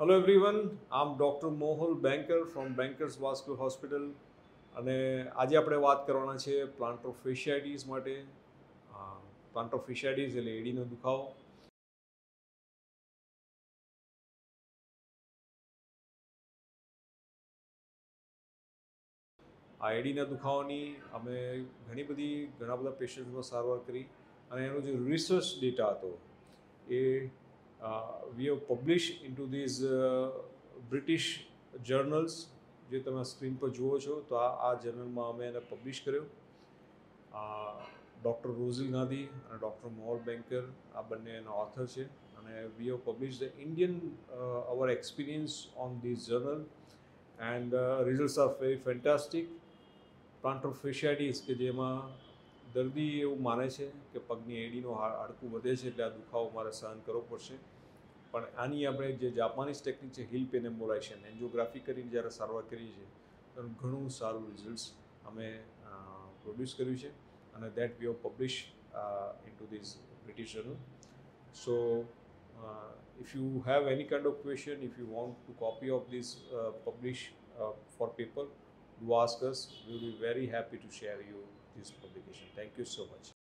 Hello everyone I'm doctor Mohal Banker from Bankers vascular hospital અને આજે આપણે વાત કરવાના છે પ્લાન્ટોફેશિયાઇટીસ માટે. પ્લાન્ટોફેશિયાઇટીસ એટલે એડીનો દુખાવો. આ એડીના દુખાવાની અમે ઘણી બધી, ઘણા બધા પેશન્ટમાં સારવાર કરી. અને એનો જે રિસર્ચ ડેટા હતો, એ we have publish in two these British journals જે તમે સ્ક્રીન પર જુઓ છો, તો આ આ જર્નલમાં અમે એને પબ્લિશ કર્યો. ડૉક્ટર રોઝિલ ગાંધી અને ડૉક્ટર મોહલ બેન્કર, આ બંને એના ઓથર છે. અને we have publish the Indian our experience on this journal and results are very fantastic plantar fasciitis કે જેમાં દર્દી એવું માને છે કે પગની એડીનું હાડકું વધે છે એટલે આ દુખાવો મારે સહન કરવો પડશે. પણ આની આપણે જે જાપાનીઝ ટેકનિક છે હિલ પેન એમ્બોલાઇશન એન્જિયોગ્રાફી કરીને જ્યારે સારવાર કરીએ છીએ તો ઘણું સારું રિઝલ્ટ્સ અમે પ્રોડ્યુસ કર્યું છે અને that we have publish in two this British journal. So if you have any kind of question if you want to copy of this uh, publish uh, for paper do ask us we will be very this publication. Thank you so much